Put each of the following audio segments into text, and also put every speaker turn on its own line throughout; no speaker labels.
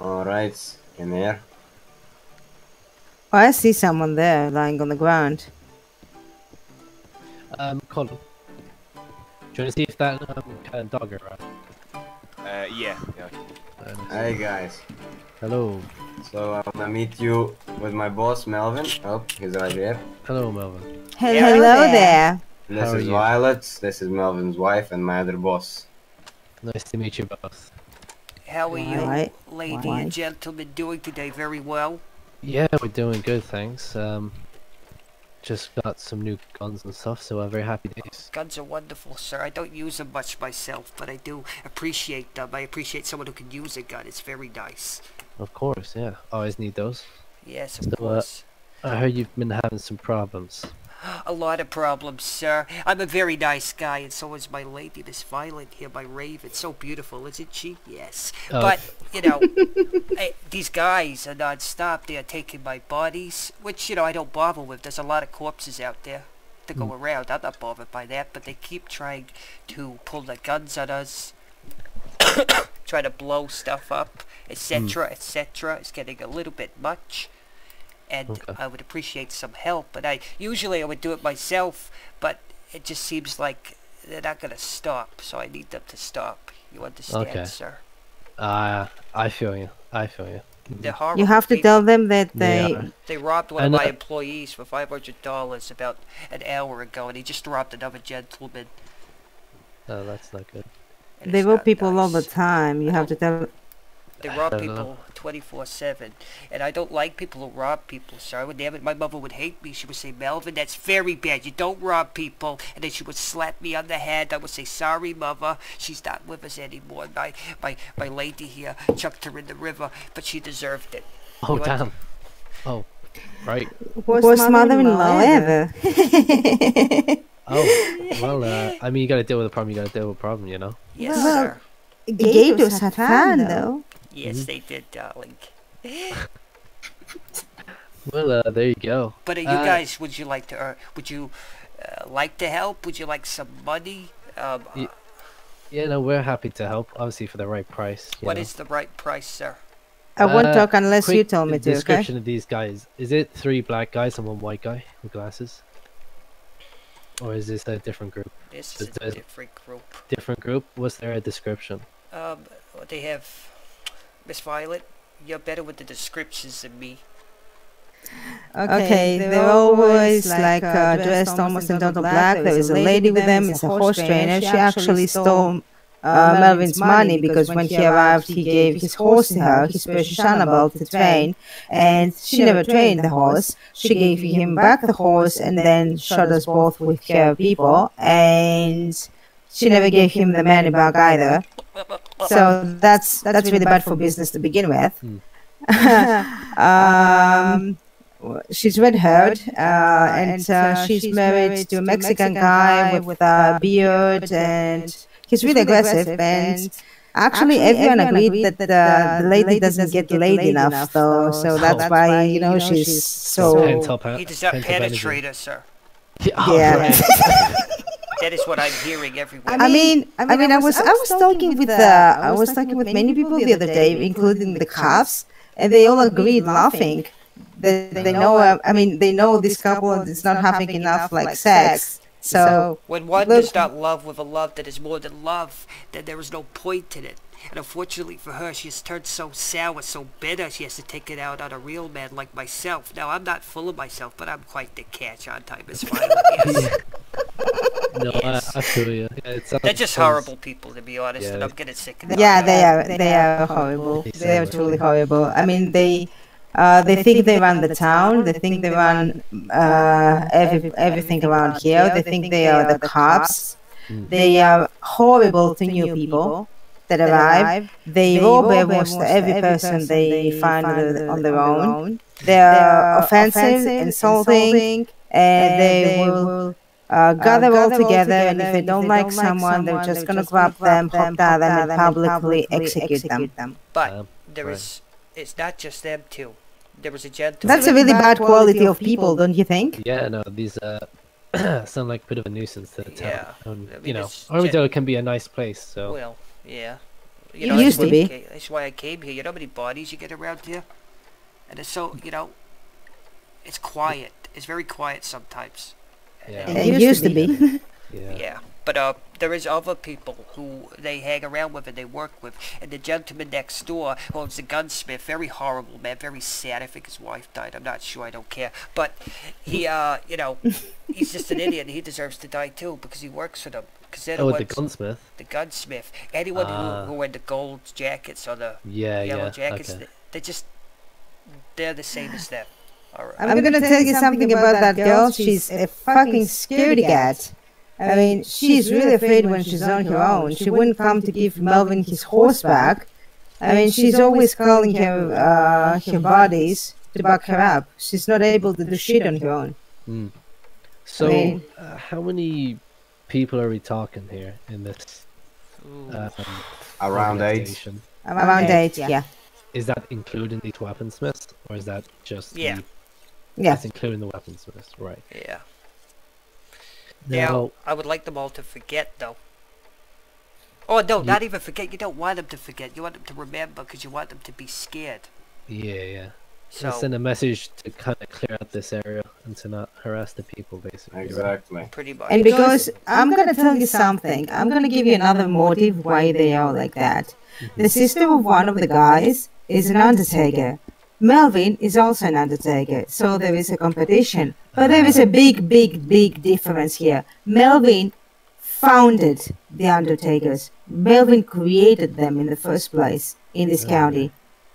Alright, in here.
Oh, I see someone there lying on the ground.
Um, Colin. Do you want to see if that um, cat dog are around?
Uh, yeah. yeah.
Um,
Hey guys.
Hello.
So I'm gonna meet you with my boss Melvin. Oh, he's right here.
Hello, Melvin.
Hello,
Hello
there.
there.
This
How are
is? Violet. This is Melvin's wife and my other boss.
Nice to meet you both.
How are you,
Right.
lady
Right.
and gentlemen, doing today? Very well.
Yeah, we're doing good, thanks. Um, just got some new guns and stuff, so I'm very happy days.
Guns are wonderful, sir. I don't use them much myself, but I do appreciate them. I appreciate someone who can use a gun. It's very nice.
Of course, yeah. Always need those.
Yes, of
So, uh,
course.
I heard you've been having some problems.
A lot of problems, sir. I'm a very nice guy, and so is my lady, Miss Violet here, my Raven. So beautiful, isn't she? Yes.
Oh.
But, you know, eh, these guys are non-stop. They are taking my bodies, which, you know, I don't bother with. There's a lot of corpses out there to go around. I'm not bothered by that, but they keep trying to pull the guns on us, try to blow stuff up, etc., etc. It's getting a little bit much and
Okay.
I would appreciate some help. And I usually I would do it myself, but it just seems like they're not gonna stop. So I need them to stop. You understand,
Okay.
sir?
Uh, I feel you. I feel you.
They're horrible.
You have to
people.
tell them that
They
they.
They robbed one
And,
of my
uh,
employees for five hundred dollars about an hour ago, and he just robbed another gentleman.
Oh, that's not good.
and
They rob
not
people all the time. You have to tell.
They rob
don't know.
people 24-7. And I don't like people who rob people, sir. I would never, my mother would hate me. She would say, Melvin, that's very bad. You don't rob people. And then she would slap me on the head. I would say, sorry, mother. She's not with us anymore. My, my, my lady here chucked her in the river, but she deserved it.
Oh,
You want-
damn. Oh, right.
Worst mother-in-law ever.
Oh, well, uh, I mean, you gotta deal with a problem, you gotta deal with a problem, you know?
Yes,
Well-
sir.
Gators had fun though.
Yes, they did, darling.
Well, uh, there you go.
But uh, you
Uh,
guys, would you like to, uh, would you uh, like to help? Would you like some money? Um,
Ye- Yeah, no, we're happy to help, obviously for the right price. you
what
know.
is the right price, sir?
I won't
Uh,
talk unless you tell me to. Okay.
description of these guys. Is it three black guys and one white guy with glasses? Or is this a different group?
This is
It
a different group.
Different group? Was there a description?
Um, they have Miss Violet. You're better with the descriptions than me.
Okay, they're always like uh, dressed almost in total black. There is a lady with them. It's a horse trainer. She actually stole uh, Melvin's money because when he arrived, he gave his horse to her, his precious Annabelle, to train, and she never trained the horse. She gave him back the horse and then shot us both with her people, and she never gave him the money back either. So that's that's really bad for business to begin with. um, she's red haired, uh, and uh, she's married to a Mexican guy with a beard, and he's really aggressive. And actually, everyone agreed that the, the lady doesn't get laid enough, though. So that's why you know she's so.
He does not
pent up energy.
penetrate her, sir.
Oh,
Yeah.
Right.
That is what I'm hearing everywhere.
I mean, I mean, I was, I was talking with, uh, I was talking with many people the other day, including the cops, and they all agreed, laughing, that they know. Uh, I mean, they know this couple is not having enough like sex. So
when one
look-
does not love with a love that is more than love, then there is no point in it. And unfortunately for her, she has turned so sour, so bitter, she has to take it out on a real man like myself. Now, I'm not full of myself, but I'm quite the catch on time as Violet. Yes.
No, I, I feel you. Yeah,
They're just
sounds-
horrible people, to be honest, and
Yeah.
I'm getting sick of it.
yeah, they are, they are horrible. They are truly horrible. I mean, they. Uh, they think they run the town. They think they run uh, every, everything around here. They think they are the cops. They are horrible to new people that arrive. They rob almost every person they find on their- on their own. They are offensive, insulting, and they will uh, gather all together. And if they don't like someone, they're just gonna grab them, hop at them, and publicly execute them.
But
Um,
there
right.
is, it's not just them two. There was a gentleman.
That's a really bad quality of people, don't you think?
Yeah, no, these uh, sound like a bit of a nuisance to the town.
Yeah,
And,
I mean,
you know,
it's
Armadillo
gen-
can be a nice place, so
Well, yeah. You
It
know, that's
used to be.
ca- That's why I came here. You know how many bodies you get around here? And it's so, you know, it's quiet. It's very quiet sometimes.
Yeah.
It used to be.
Yeah.
Yeah. But uh, there is other people who they hang around with and they work with. And the gentleman next door owns a gunsmith. Very horrible man. Very sad. I think his wife died. I'm not sure. I don't care. But he, uh, you know, he's just an idiot. and He deserves to die too because he works for them. Because they're the
Oh,
ones,
the gunsmith.
the gunsmith. Anyone
Ah.
who, who wear the gold jackets or the
Yeah,
yellow
yeah.
jackets,
Okay.
they, they just they're the same as them. All right.
I'm gonna tell you something about that girl. She's a fucking scaredy cat. I mean, she's really afraid when she's on her own. She wouldn't come to give Melvin his horse back. I mean, she's always calling her uh, her bodies to back her up. She's not able to do shit on her own.
Mm. So,
mean-
uh, how many people are we talking here in this?
Ooh.
Um,
Around eight.
Around eight, yeah.
Is that including these weaponsmiths, or is that just?
Yeah.
The,
Yeah.
That's including the weaponsmiths, right?
yeah.
Now,
Now, I would like them all to forget, though. Oh, no, not even forget. You don't want them to forget. You want them to remember because you want them to be scared.
yeah, yeah.
So,
send a message to kind of clear out this area and to not harass the people, basically. right?
Exactly.
pretty much.
And because I'm gonna tell you something, I'm gonna give you another motive why they are like that. Mm-hmm. The sister of one of the guys is an undertaker. Melvin is also an undertaker, so there is a competition. But there is a big, big, big difference here. Melvin founded the Undertakers. Melvin created them in the first place in this county.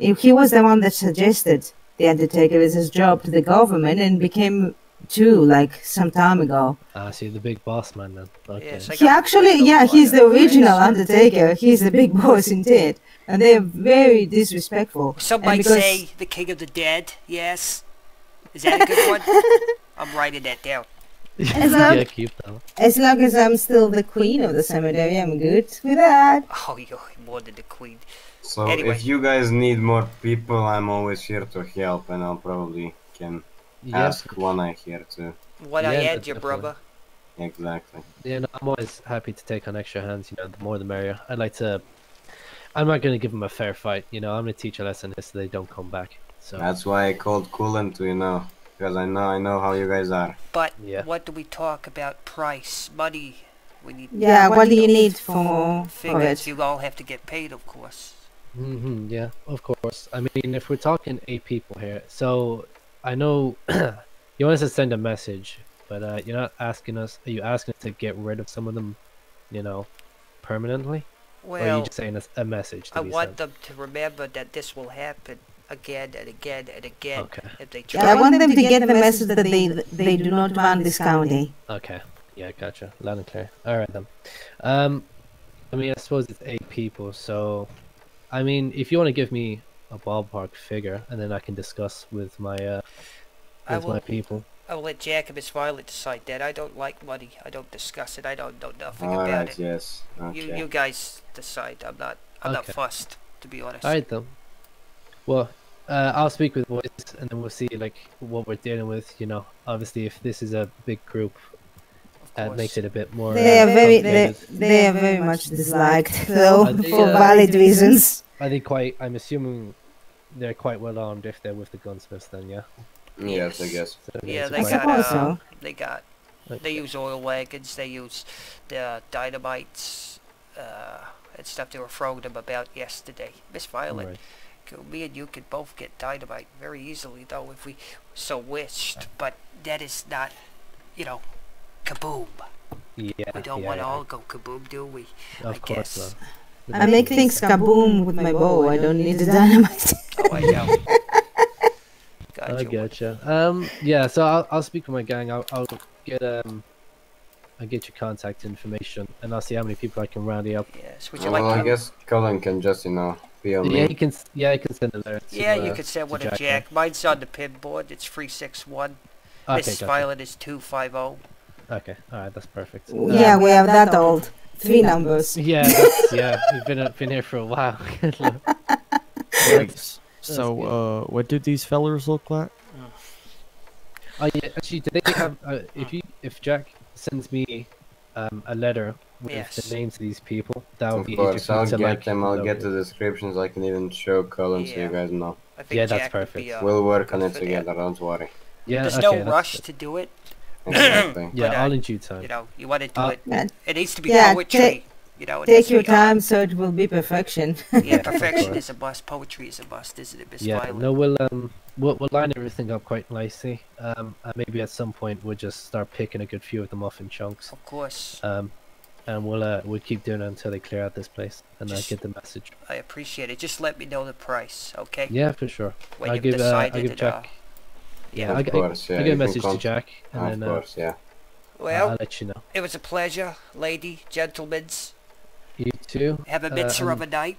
If he was the one that suggested the Undertaker as his job to the government and became two like some time ago.
Ah, see, the big boss man then. Okay.
Yes, I
He actually,
political
yeah, he's the original Undertaker. He's the big boss indeed, and they're very disrespectful.
Some
And
might
because-
say the king of the dead. Yes. Is that a good one? I'm writing that down.
As long,
yeah, keep that.
as long as I'm still the queen of the cemetery, I'm good with that.
Oh, you're more than the queen.
So
Anyway.
if you guys need more people, I'm always here to help, and I'll probably can
Yeah,
ask one I here too.
What I
Yeah,
had, your brother.
Exactly.
yeah. No, I'm always happy to take on extra hands. You know, the more the merrier. I'd like to. I'm not going to give them a fair fight. You know, I'm going to teach a lesson so they don't come back. So
That's why I called Colin to you know, because I know I know how you guys are.
But
Yeah.
what do we talk about? Price, money. We need
Yeah, what do you need for, for
figures.
it?
You all have to get paid, of course.
hmm yeah, of course. I mean, if we're talking eight people here, so I know you want us to send a message, but uh, you're not asking us. Are you asking us to get rid of some of them, you know, permanently, or are you
Well,
just saying a, a message to
I
be
want
sent?
them to remember that this will happen again and again and again
Okay.
if they try.
Yeah, I want them to get the message that they they do not run this county.
Okay. Yeah, gotcha. Loud and clear. All right then. Um, I mean, I suppose it's eight people, so I mean, if you want to give me a ballpark figure, and then I can discuss with my uh,
I
with my people.
I will let Jacobus Violet decide that. I don't like money. I don't discuss it. I don't know nothing about
Alright,
it.
yes. Okay.
You you guys decide. I'm not I'm not fussed to be honest.
All right then. Well, uh, I'll speak with boys, and then we'll see like what we're dealing with. You know, obviously, if this is a big group, that
course.
makes it a bit more.
They
uh,
are very they, they are very much disliked though
they,
for
uh,
valid reasons.
Are they quite? I'm assuming they're quite well armed if they're with the gunsmiths. Then, yeah.
Yes, I guess.
So
Yeah, they got uh,
so.
they got
Okay.
they use oil wagons. They use the dynamites uh, and stuff they were throwing them about yesterday. Miss Violet,
Right.
co- me and you could both get dynamite very easily though if we so wished. But that is not, you know, kaboom.
Yeah.
We don't
yeah,
want to
yeah.
all go kaboom, do we?
Of
I
course
guess.
not.
I make things kaboom with my bow. I don't need the dynamite.
Oh, I know.
I
gotcha.
gotcha. Um, yeah. So I'll I'll speak with my gang. I'll I'll get um, I'll get your contact information, and I'll see how many people I can round up.
Yes. Would you
well,
like
I guess Colin can just, you know, be on
Yeah,
me.
you can. Yeah, you can send a letter. To,
Yeah, you
uh,
could send
to
one to
Jack,
Jack. Mine's on the pin board. It's three six one.
Okay,
Miss
gotcha.
Violet is two five oh. zero.
Okay, all right, that's perfect.
yeah, we have that old. Three numbers.
Yeah, that's, yeah. You've been been here for a while.
Right. So, uh, what do these fellers look like?
Oh yeah, actually, do they have? Uh, if you if Jack sends me um, a letter with
Yes.
the names of these people, that would
Of
be
course, I'll
to
get
like.
them. I'll get the descriptions. I can even show Colin so you guys know.
I think
Yeah, that's
Jack would be,
perfect.
uh,
We'll work on it
for that.
together. Don't worry.
Yeah,
There's
okay,
no rush
good.
to do it.
Exactly.
Yeah,
but, uh,
all in due time.
You know, you want to do
Uh,
it.
Yeah,
It needs to be
yeah,
poetry.
Take-
you know,
Take your time, so it will be perfection.
Yeah, perfection is a must. Poetry is a must, isn't it, Miss
Yeah,
Violet?
no, we'll um, we'll, we'll line everything up quite nicely. Um, and maybe at some point we'll just start picking a good few of them off in chunks.
Of course.
Um, and we'll uh, we'll keep doing it until they clear out this place and uh, get the message.
I appreciate it. Just let me know the price, okay?
Yeah, for sure.
When
I'll give, uh, I'll give Jack-
uh,
Yeah,
yeah.
I'll,
Of course, yeah.
I'll
you
get a message to Jack and
Of
then uh,
course, yeah.
Well,
I'll let you know.
it was a pleasure, lady, gentlemen.
You too.
Have a
Uh,
of a night.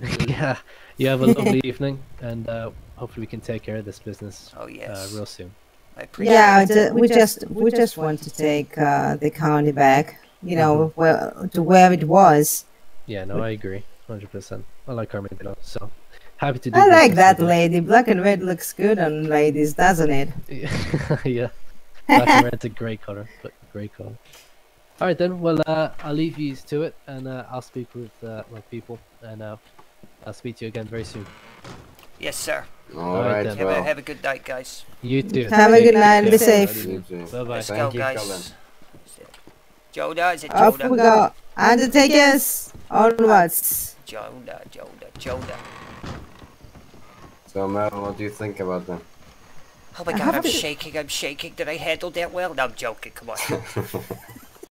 yeah, you have a lovely evening, and uh, hopefully we can take care of this business
Oh
uh,
yes,
real soon.
I appreciate
yeah,
it.
ju- we just we just want to take uh, the county back. You know, where to where it was.
Yeah, no, I agree, hundred percent. I like Armadillo, so happy to do.
I like that lady. Black and red looks good on ladies, doesn't it?
yeah, black and red's a great color, but great color. All right then. Well, uh, I'll leave you to it, and uh, I'll speak with uh, my people, and uh, I'll speak to you again very soon.
Yes, sir.
All
right
right,
then.
Have, a, have a good night, guys.
You too.
Have a
Take
good night,
care.
be safe.
You too.
Bye bye.
Let's
Thank
go,
you,
guys.
Colin.
Jonah, is it
Off
Jonah?
we go. Undertakers, onwards.
Jonah, Jonah, Jonah.
So, Mel, what do you think about them?
Oh my god, I'm shaking, I'm shaking. Did I handle that well? No, I'm joking, come on.